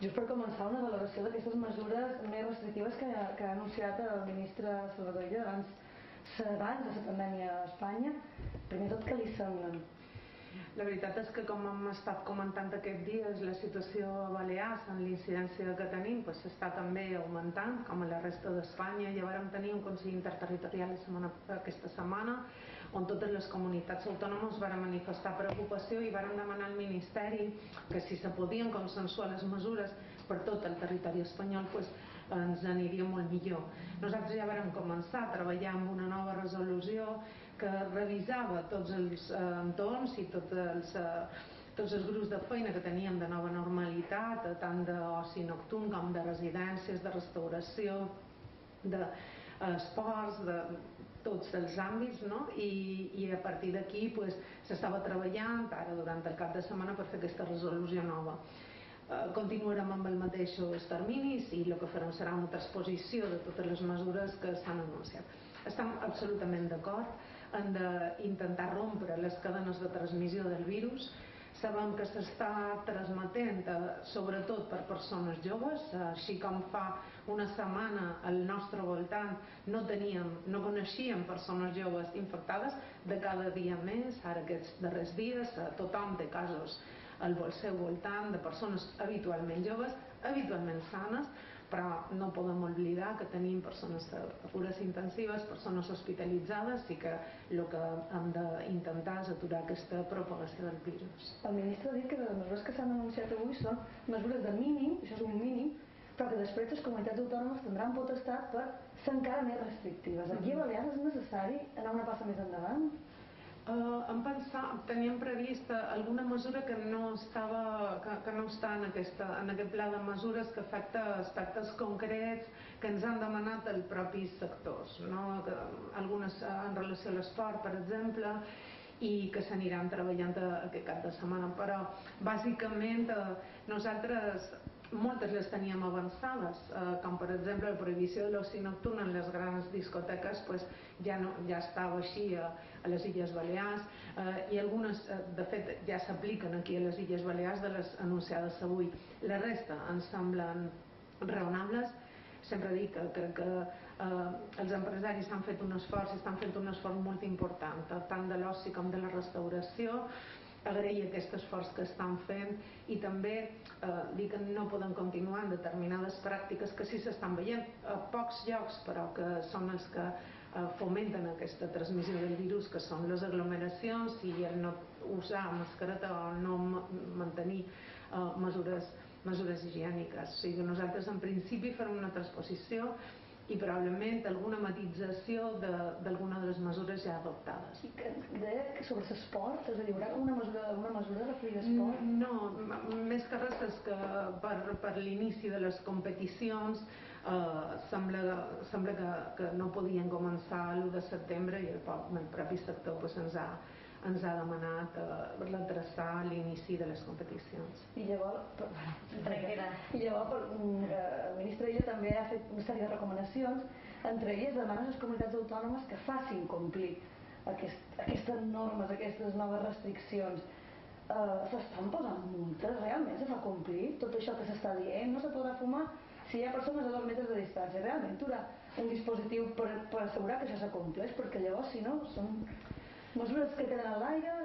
just per començar una valoració d'aquestes mesures més restrictives que, que ha anunciat el ministre Salvador Illa abans, abans de la pandèmia a Espanya. Primer tot, què li semblen? La veritat és que com hem estat comentant aquest dies, la situació a Balears, en l'incidència que tenim, pues, està també augmentant, com a la resta d'Espanya. Ja vàrem tenir un Consell Interterritorial la setmana, aquesta setmana, on totes les comunitats autònomes varen manifestar preocupació i varen demanar al Ministeri que si se podien consensuar les mesures per tot el territori espanyol, pues, ens aniria molt millor. Nosaltres ja vàrem començar a treballar amb una nova resolució que revisava tots els eh, entorns i tots els, eh, tots els grups de feina que teníem de nova normalitat, eh, tant d'oci nocturn com de residències, de restauració, d'esports, de tots els àmbits, no? I, i a partir d'aquí pues, s'estava treballant ara durant el cap de setmana per fer aquesta resolució nova. Eh, continuarem amb els mateixos terminis i el que farem serà una transposició de totes les mesures que s'han anunciat. Estem absolutament d'acord en d'intentar rompre les cadenes de transmissió del virus sabem que s'està transmetent eh, sobretot per persones joves així com fa una setmana al nostre voltant no teníem, no coneixíem persones joves infectades de cada dia més ara aquests darrers dies eh, tothom té casos al seu voltant de persones habitualment joves, habitualment sanes, però no podem oblidar que tenim persones a cures intensives, persones hospitalitzades i que el que hem d'intentar és aturar aquesta propagació del virus. El ministre ha dit que les mesures que s'han anunciat avui són mesures de mínim, això és un mínim, però que després les comunitats autònomes tindran potestat per ser encara més restrictives. Aquí a Balears és necessari anar una passa més endavant? Uh, em pensar, teníem prevista alguna mesura que no estava que, que no està en, aquesta, en aquest pla de mesures que afecta aspectes concrets que ens han demanat els propis sectors no? que, algunes eh, en relació a l'esport per exemple i que s'aniran treballant aquest cap de setmana però bàsicament eh, nosaltres moltes les teníem avançades, eh, com per exemple la prohibició de l'oci nocturn en les grans discoteques pues, ja, no, ja estava així a, a les Illes Balears eh, i algunes eh, de fet ja s'apliquen aquí a les Illes Balears de les anunciades avui. La resta ens semblen raonables sempre dic que crec que eh, els empresaris han fet un esforç estan fent un esforç molt important tant de l'oci com de la restauració agrair aquest esforç que estan fent i també eh, dir que no poden continuar en determinades pràctiques que sí s'estan veient a pocs llocs però que són els que eh, fomenten aquesta transmissió del virus que són les aglomeracions i el no usar mascareta o no mantenir eh, mesures, mesures higièniques. O sigui, nosaltres en principi farem una transposició i probablement alguna matització d'alguna de, de les mesures ja adoptades. I que deia que sobre l'esport, és a dir, hi haurà una mesura, una mesura referida a esport? Mm, no, més que res és que per, per l'inici de les competicions eh, sembla, sembla que, que no podien començar l'1 de setembre i el, el propi sector pues, ens ha ens ha demanat eh, retrasar l'inici de les competicions. I llavors, per, i llavors per, mm, eh, el ministre Illa també ha fet una sèrie de recomanacions, entre elles demana a les comunitats autònomes que facin complir aquest, aquestes normes, aquestes noves restriccions. Eh, S'estan posant multes? Realment se fa complir tot això que s'està dient? No se podrà fumar si hi ha persones a dos metres de distància. Realment hi haurà un dispositiu per, per assegurar que això s'acompleix, perquè llavors, si no, són mesures que queden a l'aire.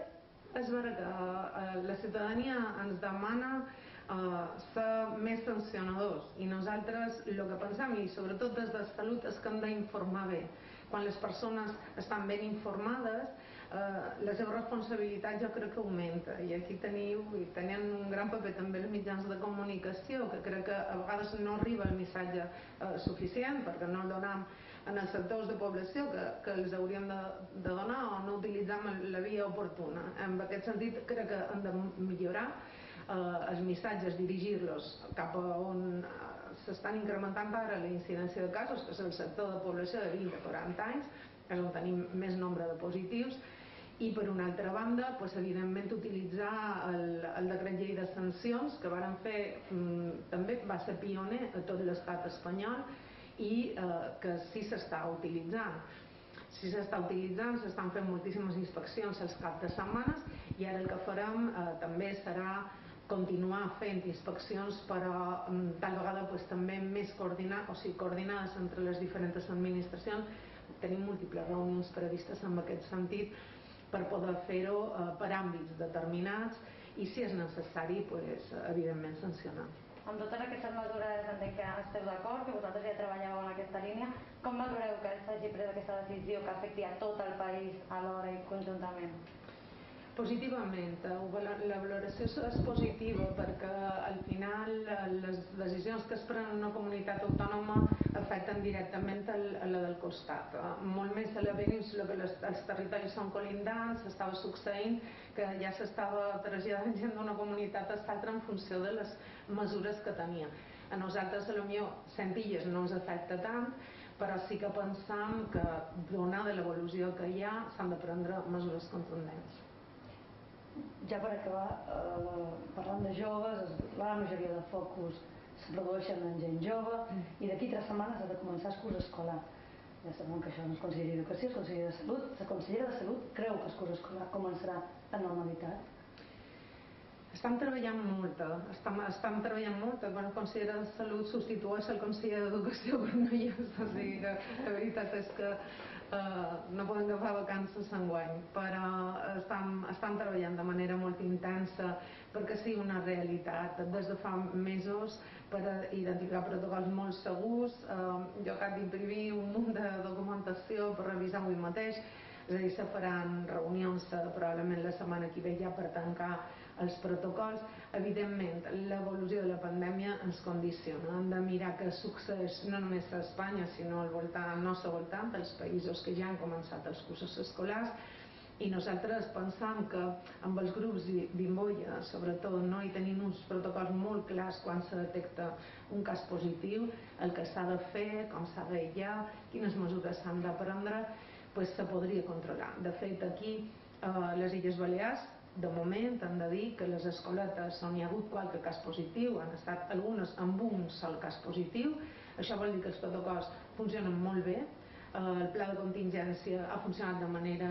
És vera que eh, la ciutadania ens demana eh, ser més sancionadors i nosaltres el que pensem i sobretot des de salut és que hem d'informar bé. Quan les persones estan ben informades eh, la seva responsabilitat jo crec que augmenta. I aquí teniu i tenen un gran paper també els mitjans de comunicació que crec que a vegades no arriba el missatge eh, suficient perquè no el donem en els sectors de població que, que els hauríem de, de donar o no utilitzem la via oportuna. En aquest sentit crec que hem de millorar eh, els missatges, dirigir-los cap a on eh, s'estan incrementant ara la incidència de casos, que és el sector de població de 20 a 40 anys, és on tenim més nombre de positius, i per una altra banda pues, evidentment utilitzar el, el decret llei de sancions que varen fer mm, també va ser pioner a tot l'estat espanyol i eh, que sí s'està utilitzant. Si s'està utilitzant, s'estan fent moltíssimes inspeccions als cap de setmanes i ara el que farem eh, també serà continuar fent inspeccions però mm, tal vegada pues, també més coordinar, o sigui, coordinades entre les diferents administracions. Tenim múltiples reunions previstes en aquest sentit per poder fer-ho eh, per àmbits determinats i si és necessari pues, evidentment sancionar amb totes aquestes mesures entenc que esteu d'acord, que vosaltres ja treballeu en aquesta línia. Com valoreu que s'hagi pres aquesta decisió que afecti a tot el país alhora i conjuntament? Positivament, la valoració és positiva perquè al final les decisions que es prenen en una comunitat autònoma afecten directament a la del costat. Molt més a la península que els territoris són colindants, estava succeint que ja s'estava traslladant gent d'una comunitat a l'altra en funció de les mesures que tenia. A nosaltres, a millor, Centilles no ens afecta tant, però sí que pensam que, donada l'evolució que hi ha, s'han de prendre mesures contundents ja per acabar, eh, parlant de joves, la majoria de focus es produeixen en gent jove mm. i d'aquí tres setmanes ha de començar el curs escolar. Ja sabem que això no és Conselleria d'Educació, és Conselleria de Salut. La Consellera de Salut creu que el curs escolar començarà en normalitat? Estem treballant molt, eh? estem, estem treballant molt. El conseller de Salut substitueix el conseller d'Educació quan no hi és. O sigui que la veritat és que eh, no podem agafar vacances enguany, però estem treballant de manera molt intensa perquè sigui una realitat. Des de fa mesos per identificar protocols molt segurs. Eh, jo acabo d'imprimir un munt de documentació per revisar avui mateix, és a dir, se faran reunions eh, probablement la setmana que ve ja per tancar els protocols. Evidentment, l'evolució de la pandèmia ens condiciona. Hem de mirar què succeeix no només a Espanya, sinó al voltant, al nostre voltant, dels països que ja han començat els cursos escolars, i nosaltres pensam que amb els grups d'imboia, sobretot, no, i tenint uns protocols molt clars quan se detecta un cas positiu, el que s'ha de fer, com s'ha d'aïllar, quines mesures s'han de prendre, pues, se podria controlar. De fet, aquí, a eh, les Illes Balears, de moment hem de dir que les escoletes on hi ha hagut qualque cas positiu han estat algunes amb un sol cas positiu això vol dir que els protocols funcionen molt bé eh, el pla de contingència ha funcionat de manera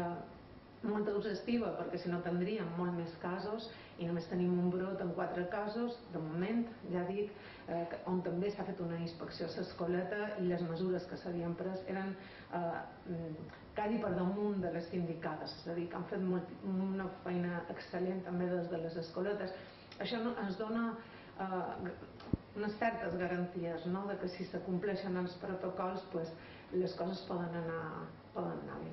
molt exhaustiva perquè si no tindríem molt més casos i només tenim un brot en quatre casos de moment, ja dic eh, on també s'ha fet una inspecció a l'escoleta i les mesures que s'havien pres eren eh, quasi per damunt de les sindicades, és a dir, que han fet molt, una feina excel·lent també des de les escoletes. Això no, ens dona eh, unes certes garanties no? de que si s'acompleixen els protocols pues, les coses poden anar, poden anar bé.